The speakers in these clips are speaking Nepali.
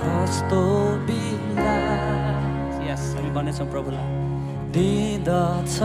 कस्तो बिला यस हामी भन्नेछौँ प्रभुलाई। दिँदछ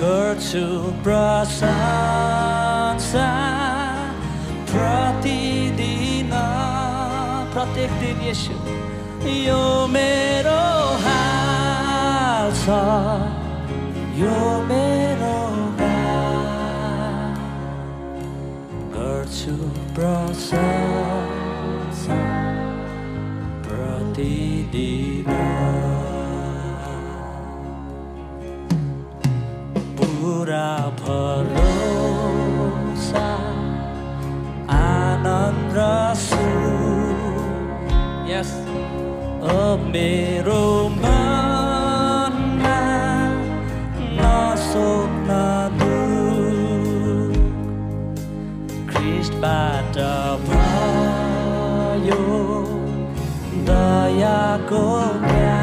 गर्छु प्रशंसा प्रतिदिन प्रत्येक दिन यसो यो मेरो हाल छ यो मेरो। गर्छु प्रशंसा प्रतिदिन Yes. Ameromana nasonadu Christ badabayo dayagonya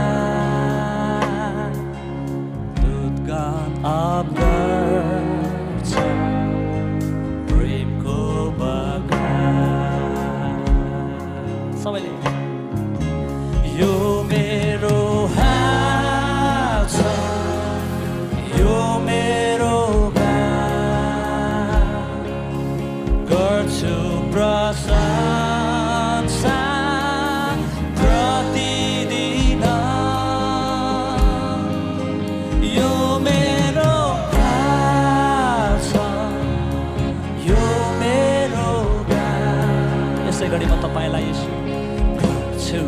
गरी म तपाईँलाई यसो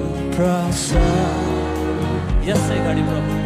गरी प्रभु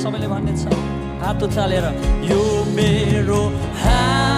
सबैले भन्ने छ हात उचालेर यो मेरो हात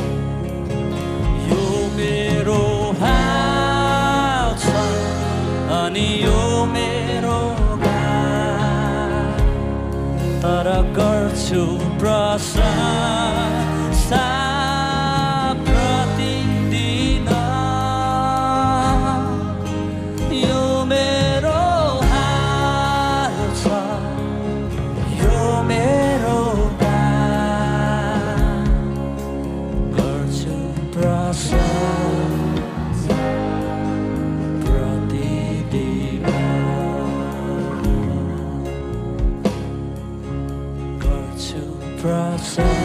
สู่ประสาท soul.